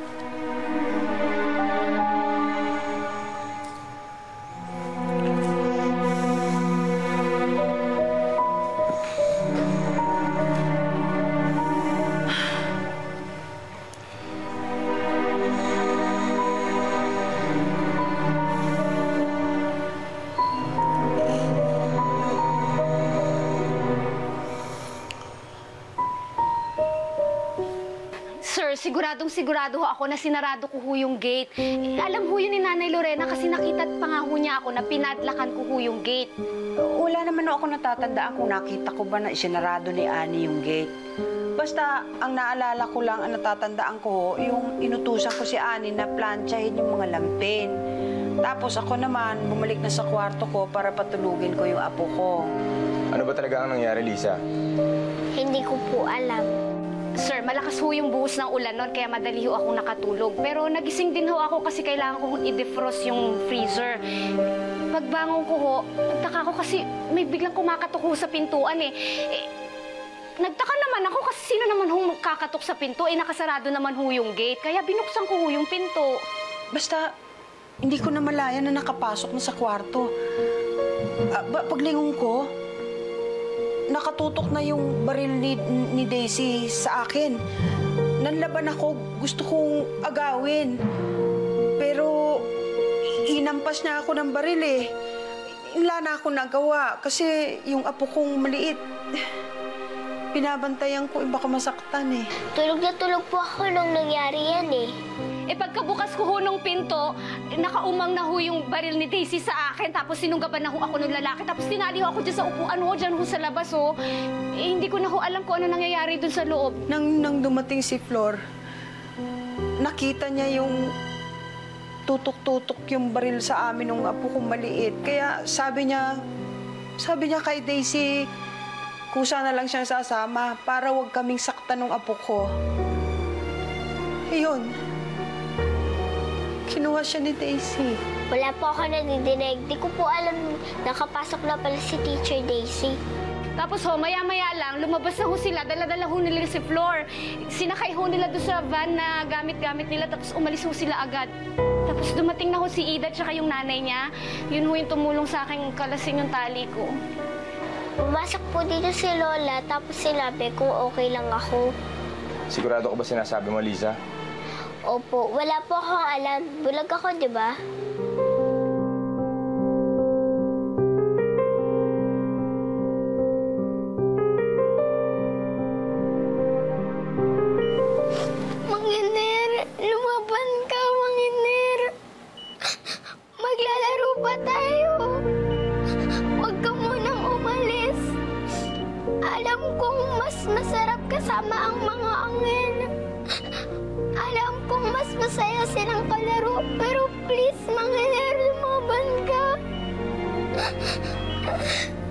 あ。Sigurado ho ako na sinarado ko ho yung gate. Eh, alam ho yun ni Nanay Lorena kasi nakita pa nga ho niya ako na pinadlakan ko ho yung gate. Wala naman ako natatandaan kung nakita ko ba na isinarado ni Ani yung gate. Basta, ang naalala ko lang, ang natatandaan ko, yung inutusan ko si Ani na planchahin yung mga lampin. Tapos ako naman, bumalik na sa kwarto ko para patulugin ko yung apo ko. Ano ba talaga ang nangyari, Lisa? Hindi ko po alam. Sir, malakas ho yung buhos ng ulan nun kaya madali ho akong nakatulog. Pero nagising din ho ako kasi kailangan ko i-defrost yung freezer. Pagbangon ko ho, nagtaka ko kasi may biglang kumakatok ho sa pintuan eh. eh nagtaka naman ako kasi sino naman ho kakatok sa pinto? Eh nakasarado naman ho yung gate. Kaya binuksan ko ho yung pinto. Basta, hindi ko na malaya na nakapasok na sa kwarto. Ah, ba, paglingon ko, nakatutok na yung baril ni, ni Daisy sa akin. Nanlaban ako, gusto kong agawin. Pero, inampas niya ako ng baril eh. Wala na ako nagawa kasi yung apo kong maliit, binabantayan ko, eh, baka masaktan eh. Tulog na tulog po ako nung nangyari yan eh. Eh pagkabukas ko ho pinto, nakaumang na ho yung baril ni Daisy sa akin. Tapos sinunggaban na ho ako ng lalaki. Tapos tinali ho ako dyan sa upuan ho, dyan ho sa labas ho. Eh hindi ko na ho alam kung ano nangyayari dun sa loob. Nang, nang dumating si Flor, nakita niya yung tutok-tutok yung baril sa amin nung apo kong maliit. Kaya sabi niya, sabi niya kay Daisy, kusa na lang siyang sasama para wag kaming saktan ng apo ko. Ayun. Kinuha siya ni Daisy. Wala po ako nadidinig. Di ko po alam nakapasok na pala si Teacher Daisy. Tapos ho, maya-maya lang, lumabas na ho sila, dala-dala ho nila si Flor. Sinakay ho nila doon sa van na gamit-gamit nila, tapos umalis ho sila agad. Tapos dumating na ho si Ida tsaka yung nanay niya. Yun ho yung tumulong sa akin kalasin yung tali ko. Pumasok po dito si Lola tapos sinabi kung okay lang ako. Sigurado ko ba sinasabi mo, Lisa? Opo, wala po akong alam. Bulag ako, di ba?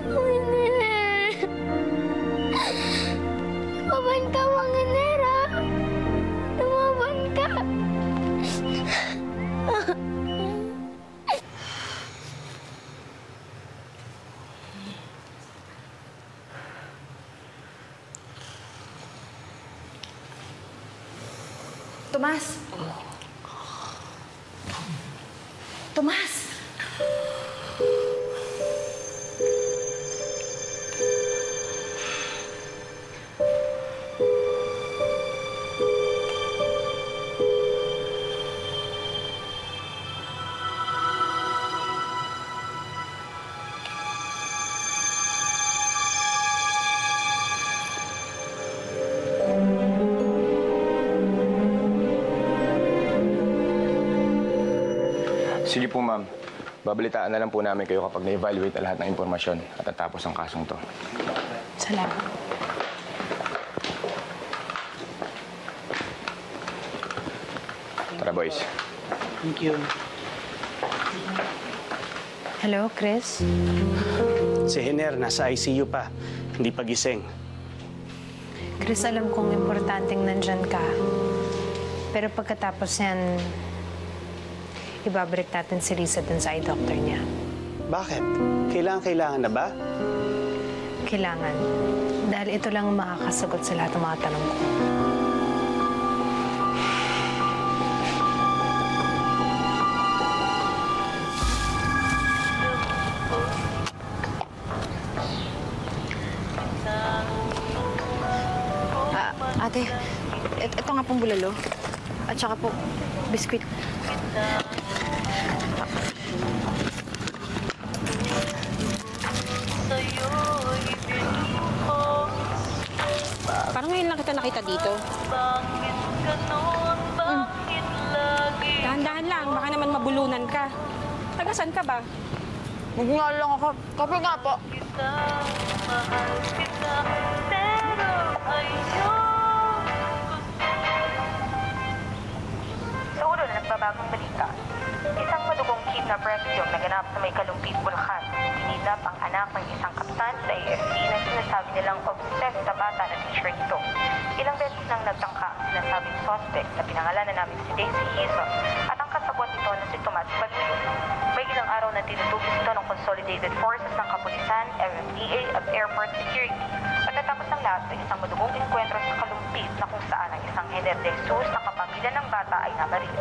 Nenek. yang kamu Sige po, ma'am. Babalitaan na lang po namin kayo kapag na-evaluate na lahat ng impormasyon at natapos ang kasong to. Salamat. Tara, boys. Thank you. Hello, Chris? Si Hiner, nasa ICU pa. Hindi pa gising. Chris, alam kong importanteng nandyan ka. Pero pagkatapos yan, ibabalik natin si Lisa dun sa eye doctor niya. Bakit? Kailangan-kailangan na ba? Kailangan. Dahil ito lang ang makakasagot sa lahat ng mga tanong ko. Ah, ate, et eto nga pong bulalo. At saka po, biskuit Parang ngayon lang kita nakita dito. Hmm. Dahan-dahan lang, baka naman mabulunan ka. Tagasan ka ba? Huwag nga lang ako. Kape nga po. Sa ulo na nagbabagong balita, rescue na ganap sa may kalumpit Bulacan. Kinidnap ang anak ng isang kapitan sa AFP na sinasabi nilang obsessed sa bata na teacher nito. Ilang beses nang nagtangka ang sinasabing suspect na pinangalanan namin si Daisy Hizon at ang kasabot nito na si Tomas Badrio. May ilang araw na tinutugis ito ng Consolidated Forces ng Kapulisan, MMDA at Airport Security. Pagkatapos ng lahat ay isang madugong enkwentro sa kalumpit na kung saan ang isang Hener de Jesus na kapamilya ng bata ay nabaril.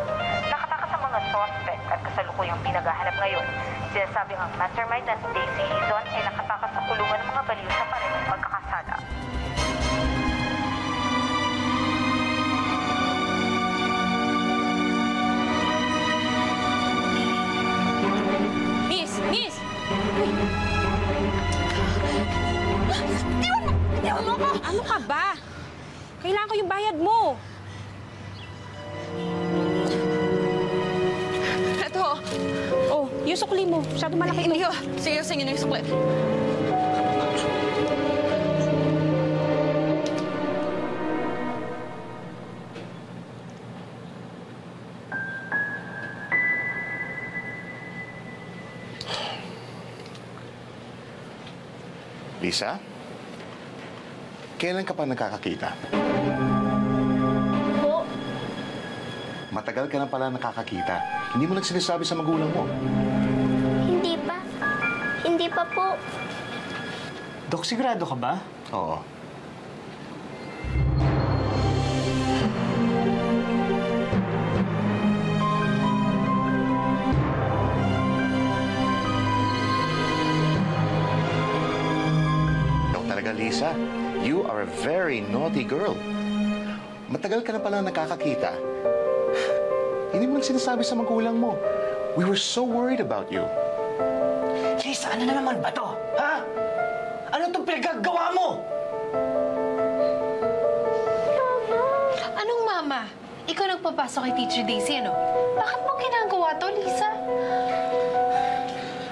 Suspect at kasalukuyang pinaghahanap ngayon. Sinasabing ang mastermind na si Daisy Hizon ay nakatakas sa kulungan ng mga baliw sa parehong pagkakasala. Miss! Miss! Tiwan mo ko! Ano ka ba? Kailangan ko yung bayad mo. Yung sukli mo. Masyado malaki ito. Iyo. Sige, sige na yung sukli. Lisa? Kailan ka pa nakakakita? Po, Matagal ka na pala nakakakita. Hindi mo lang sinasabi sa magulang mo. Pa. Po. Dok, sigurado ka ba? Oo. Ikaw talaga, Lisa. You are a very naughty girl. Matagal ka na pala nakakakita. Hindi mo lang sinasabi sa magulang mo. We were so worried about you. Lisa, ano na naman ba to? Ha? Ano itong pinagagawa mo? Anong mama? Ikaw nagpapasok kay Teacher Daisy, ano? Bakit mo ginagawa to, Lisa?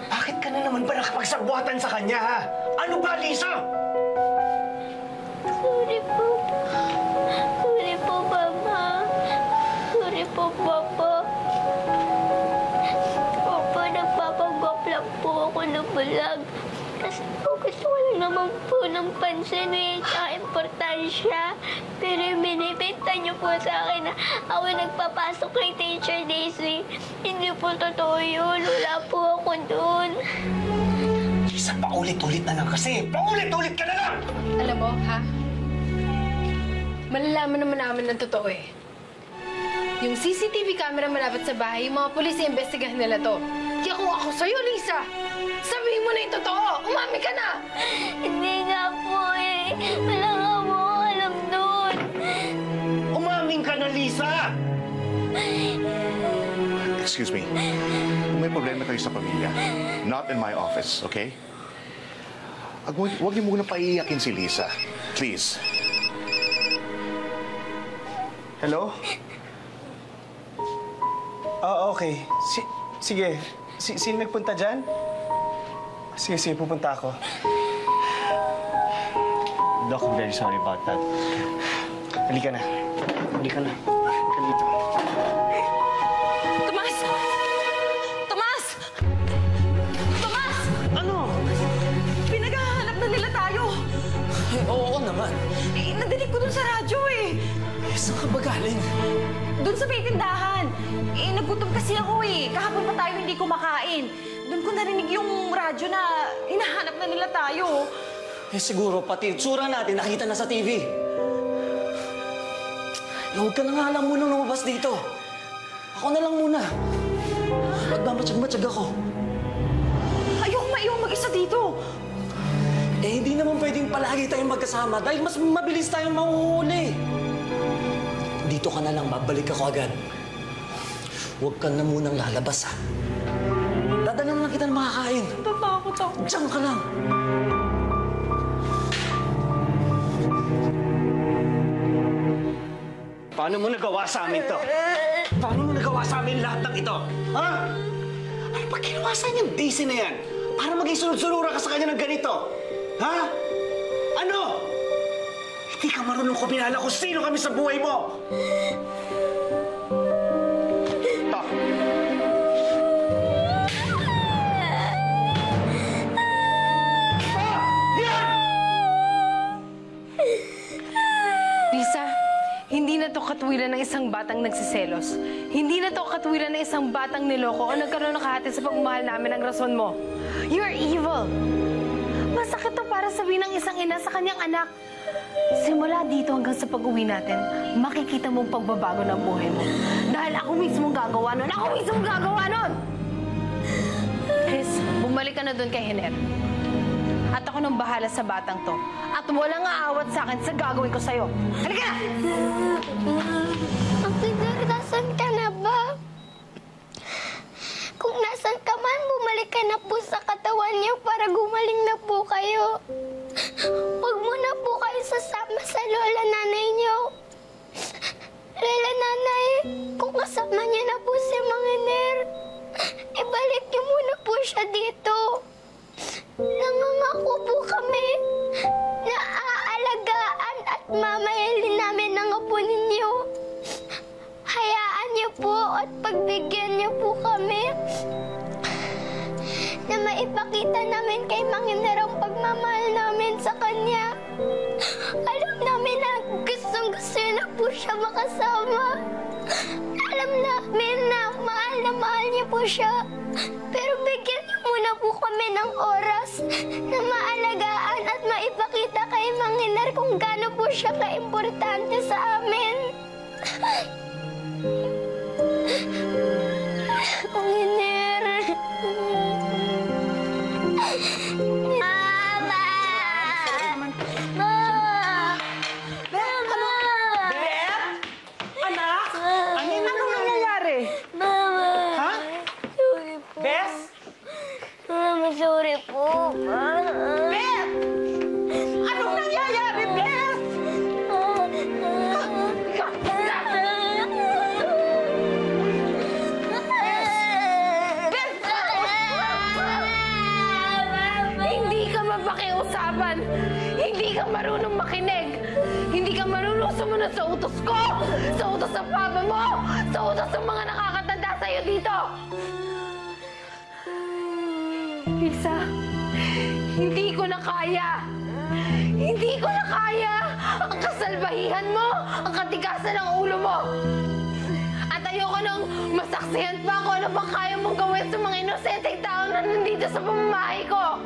Bakit ka na naman ba nakapagsagwatan sa kanya, ha? Ano ba, Lisa? Vlog. Kasi po gusto ko lang naman po ng pansin eh, tsaka importansya. Pero binibenta niyo po sa akin na ako nagpapasok kay Teacher Daisy. Hindi po totoo yun. Wala po ako doon. Lisa, paulit-ulit na lang kasi. Paulit-ulit ka na lang! Alam mo, ha? Malalaman naman namin ng totoo eh. Yung CCTV camera malapit sa bahay, yung mga polis iimbestigahan nila to. Kaya kung ako sa'yo, Lisa, sabihin mo na yung totoo! Umami ka na! Hindi nga po eh. Wala nga po alam doon. Umamin ka na, Lisa! Excuse me. Kung may problema kayo sa pamilya, not in my office, okay? Ag huwag huwag niyo muna paiiyakin si Lisa. Please. Hello? Ah, okay. Si sige. Si sino nagpunta dyan? Sige, sige, pupunta ako. Doc, I'm very sorry about that. Halika na. Halika na. Halika dito. Tomas! Tomas! Tomas! Ano? Pinaghahanap na nila tayo. oo naman. Eh, nadinig ko dun sa radyo eh. Eh, saan ka ba galing? Doon sa may tindahan. Eh, nagutom kasi ako eh. Kahapon pa tayo hindi kumakain. Doon ko narinig yung radyo na hinahanap na nila tayo. Eh siguro pati itsura natin nakita na sa TV. Eh, huwag ka na nga lang muna lumabas dito. Ako na lang muna. Magmamatsyag-matsyag ako. Ayoko maiwan mag-isa dito. Eh hindi naman pwedeng palagi tayong magkasama dahil mas mabilis tayong mahuhuli. Dito ka na lang, babalik ako agad. Huwag ka na munang lalabas, ha? Dadala na lang kita ng makakain. Tatakot ako. Diyan ka lang. Paano mo nagawa sa amin to? Paano mo nagawa sa amin lahat ng ito? Ha? Ano ba ginawa sa inyo Daisy na yan? Para maging sunod-sunura ka sa kanya ng ganito? Ha? Ano? Hindi ka marunong kuminala kung sino kami sa buhay mo! Na to katwiran ng isang batang nagsiselos. Hindi na to katwiran ng isang batang niloko o nagkaroon ng kahati sa pagmamahal namin ang rason mo. You're evil. Masakit to para sabihin ng isang ina sa kanyang anak. Simula dito hanggang sa pag-uwi natin, makikita mong pagbabago ng buhay mo. Dahil ako mismo gagawa nun. Ako mismo gagawa nun! Chris, bumalik ka na doon kay Hiner. At ako nang bahala sa batang to. At walang aawat sa akin sa gagawin ko sa'yo. Halika na! Ang nasan ka na ba? Kung nasan ka man, bumalik ka na po Alam namin na mahal na mahal niya po siya. Pero bigyan niyo muna po kami ng oras na maalagaan at maipakita kay Manginer kung gaano po siya kaimportante sa amin. Manginer. Utos ng mga nakakatanda sa'yo dito. Lisa, hindi ko na kaya. Hindi ko na kaya ang kasalbahihan mo, ang katigasan ng ulo mo. At ayoko nang masaksihan pa kung ano bang kaya mong gawin sa mga inosenteng tao na nandito sa pamamahay ko.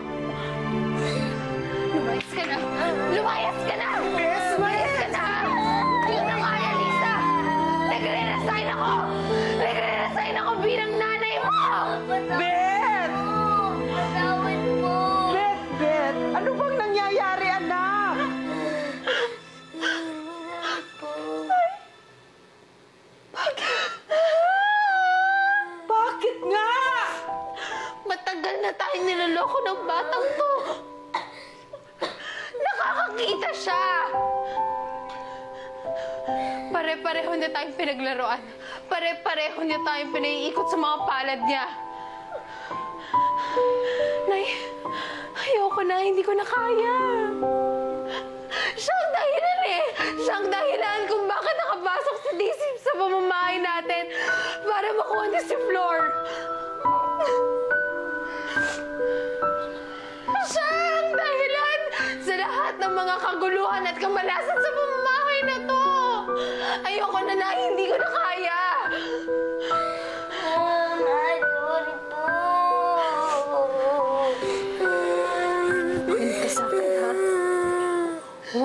Tayong pinaiikot sa mga palad niya. Nay, ayoko na. Hindi ko na kaya. Siya ang dahilan eh. Siya ang dahilan kung bakit nakapasok si Daisy sa pamamahay natin para makuha niya si Flor. Siya ang dahilan sa lahat ng mga kaguluhan at kamalasan sa pamamahay na to. Ayoko na na, hindi ko na kaya.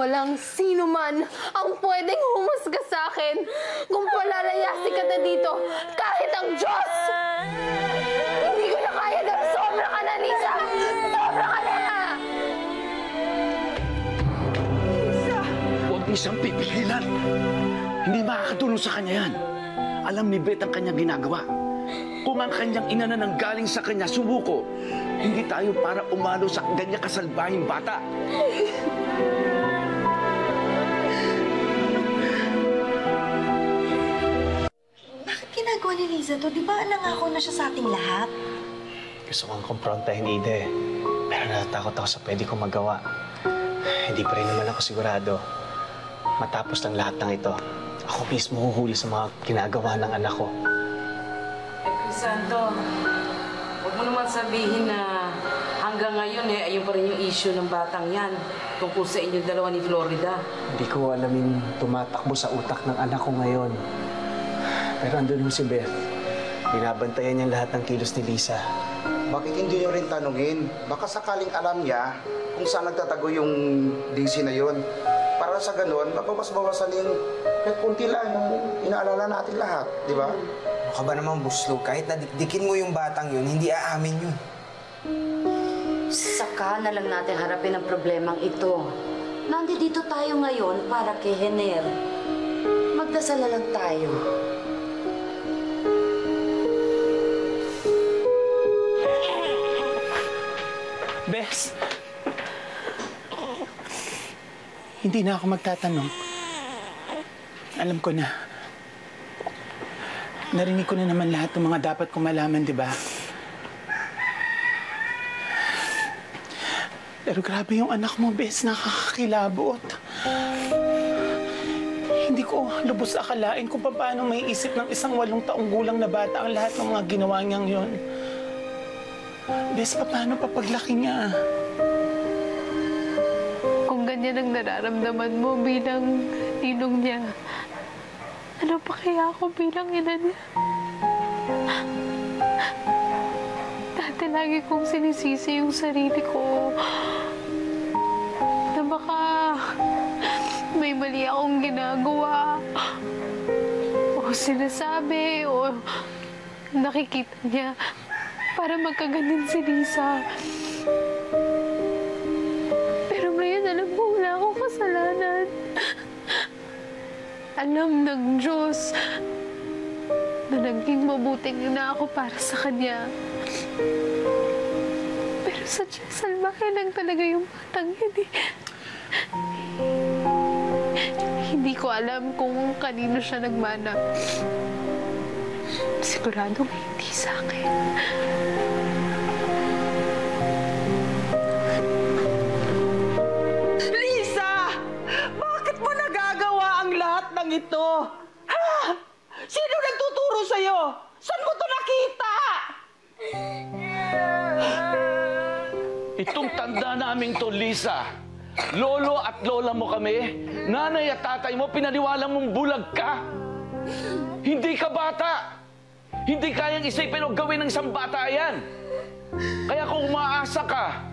Walang sino man ang pwedeng humusga sa akin kung palalayasin ka na dito kahit ang Diyos! Hindi ko na kaya na sobra ka na, Lisa! Sobra ka na! Huwag isang pipigilan. Hindi makakatulong sa kanya yan. Alam ni Beth ang kanyang ginagawa. Kung ang kanyang ina na nang galing sa kanya sumuko, hindi tayo para umalo sa ganyan kasalbahing bata. Ginagawa ni Liza to? Di ba nangako na siya sa ating lahat? Gusto kong kumprontahin Ida eh. Pero natatakot ako sa pwede kong magawa. Hindi pa rin naman ako sigurado. Matapos ng lahat ng ito, ako mismo huhuli sa mga ginagawa ng anak ko. Santo, huwag mo naman sabihin na hanggang ngayon eh, ayun pa rin yung issue ng batang yan tungkol sa inyong dalawa ni Florida. Hindi ko alam yung tumatakbo sa utak ng anak ko ngayon. Pero andun yung si Beth. Binabantayan niya lahat ng kilos ni Lisa. Bakit hindi nyo rin tanungin? Baka sakaling alam niya kung saan nagtatago yung DC na yon. Para sa ganun, mabawas-bawasan yung kahit kunti lang yung inaalala natin lahat, di ba? Ano ka ba naman, Buslo? Kahit nadikdikin mo yung batang yun, hindi aamin yun. Saka na lang natin harapin ang problemang ito. Nandito tayo ngayon para kay Hener. Magdasal na lang tayo. Bes, hindi na ako magtatanong. Alam ko na. Narinig ko na naman lahat ng mga dapat kong malaman, di ba? Pero grabe yung anak mo, Bes. Nakakakilabot. Hindi ko lubos akalain kung paano may isip ng isang walong taong gulang na bata ang lahat ng mga ginawa niyang yon. Bes, paano pa paglaki niya? Kung ganyan ang nararamdaman mo bilang ninong niya, ano pa kaya ako bilang ina niya? Dati lagi kong sinisisi yung sarili ko na baka may mali akong ginagawa o sinasabi o nakikita niya para magkaganin si Lisa. Pero ngayon, alam ko wala akong kasalanan. Alam ng Diyos na naging mabuting ina ako para sa Kanya. Pero sadyang salbahe lang talaga yung batang yun eh. Hindi ko alam kung kanino siya nagmana. Siguradong hindi sa akin. Lisa! Bakit mo nagagawa ang lahat ng ito? Ha? Sino nagtuturo sa'yo? Saan mo to nakita? Itong tanda namin to, Lisa. Lolo at lola mo kami, nanay at tatay mo, pinaniwala mong bulag ka. Hindi ka bata. Hindi kayang isipin o gawin ng isang bata yan. Kaya kung umaasa ka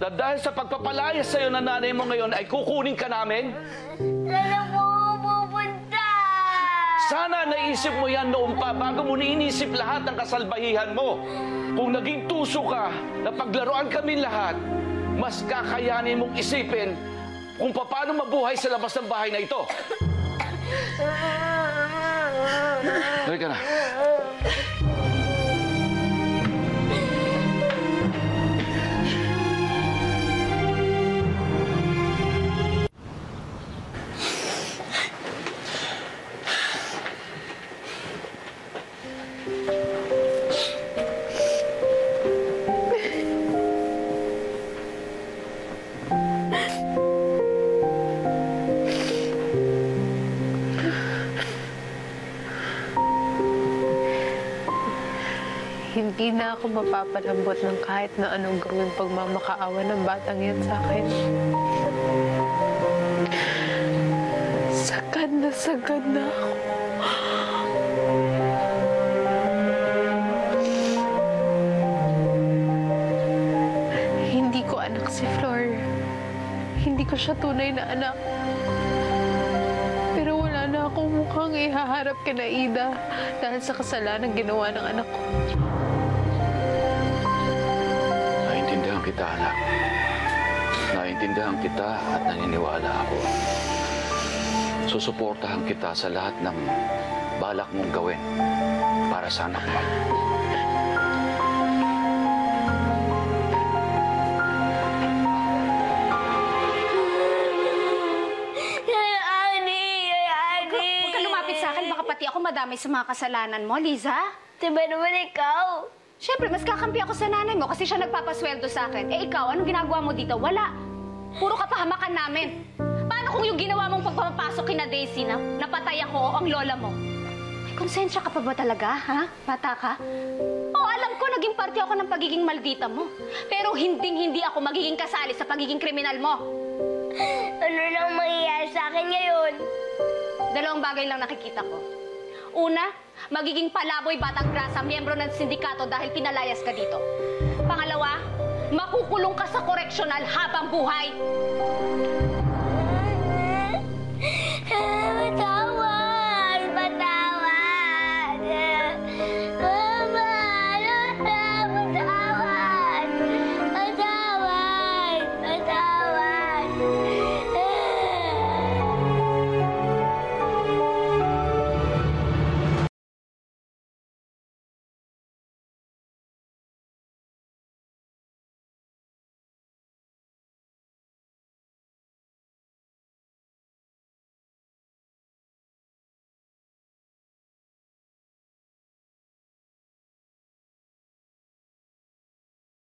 na dahil sa pagpapalayas sa'yo ng nanay mo ngayon ay kukunin ka namin, Saan po pupunta? sana naisip mo yan noon pa bago mo niinisip lahat ng kasalbahihan mo. Kung naging tuso ka na paglaruan kami lahat, mas kakayanin mong isipin kung paano mabuhay sa labas ng bahay na ito. Halika na. Hindi na ako mapapalambot ng kahit na anong gawin pagmamakaawa ng batang yan sa akin. Sagad na sagad na ako. Hindi ko anak si Flor. Hindi ko siya tunay na anak. Pero wala na akong mukhang ihaharap kina Ida dahil sa kasalanan ginawa ng anak ko. Kita, anak. Naintindihan kita at naniniwala ako. Susuportahan kita sa lahat ng balak mong gawin para sa anak mo. Huwag ka lumapit sa akin, baka pati ako madamay sa mga kasalanan mo, Liza. Diba naman ikaw? Siyempre, mas kakampi ako sa nanay mo kasi siya nagpapasweldo sa akin. Eh ikaw, anong ginagawa mo dito? Wala. Puro kapahamakan namin. Paano kung yung ginawa mong pagpapasok kina Daisy na napatay ako o ang lola mo? May konsensya ka pa ba talaga, ha? Bata ka? Oo, alam ko, naging parte ako ng pagiging maldita mo. Pero hinding-hindi ako magiging kasali sa pagiging kriminal mo. Ano lang mangyayari sa akin ngayon? Dalawang bagay lang nakikita ko. Una, magiging palaboy batang grasa, miyembro ng sindikato dahil pinalayas ka dito. Pangalawa, makukulong ka sa koreksyonal habang buhay.